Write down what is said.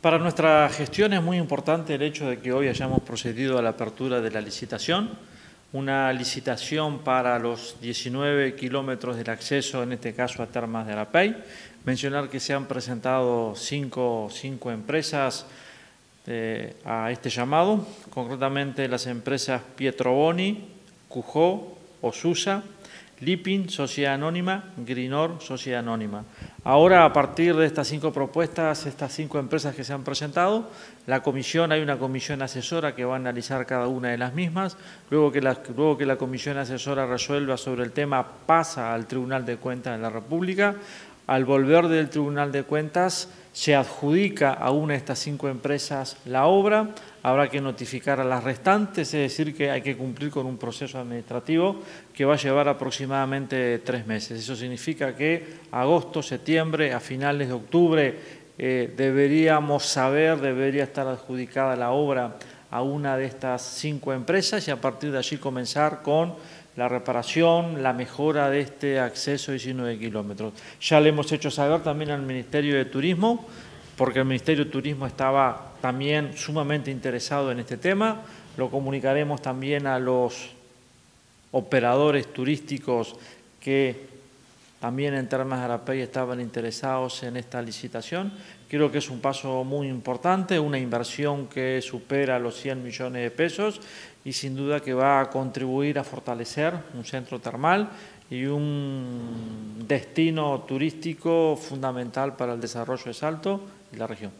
Para nuestra gestión es muy importante el hecho de que hoy hayamos procedido a la apertura de la licitación, una licitación para los 19 kilómetros del acceso, en este caso a Termas de Arapey. Mencionar que se han presentado cinco, cinco empresas eh, a este llamado, concretamente las empresas Pietroboni, Cujó, Osusa, Lipin, Sociedad Anónima, Grinor, Sociedad Anónima. Ahora, a partir de estas cinco propuestas, estas cinco empresas que se han presentado, la comisión, hay una comisión asesora que va a analizar cada una de las mismas. Luego que la, luego que la comisión asesora resuelva sobre el tema, pasa al Tribunal de Cuentas de la República. Al volver del Tribunal de Cuentas, se adjudica a una de estas cinco empresas la obra, habrá que notificar a las restantes, es decir, que hay que cumplir con un proceso administrativo que va a llevar aproximadamente tres meses. Eso significa que agosto, septiembre, a finales de octubre eh, deberíamos saber, debería estar adjudicada la obra a una de estas cinco empresas y a partir de allí comenzar con la reparación, la mejora de este acceso de 19 kilómetros. Ya le hemos hecho saber también al Ministerio de Turismo, porque el Ministerio de Turismo estaba también sumamente interesado en este tema. Lo comunicaremos también a los operadores turísticos que también en Termas Arapey estaban interesados en esta licitación. Creo que es un paso muy importante, una inversión que supera los 100 millones de pesos y sin duda que va a contribuir a fortalecer un centro termal y un destino turístico fundamental para el desarrollo de Salto y la región.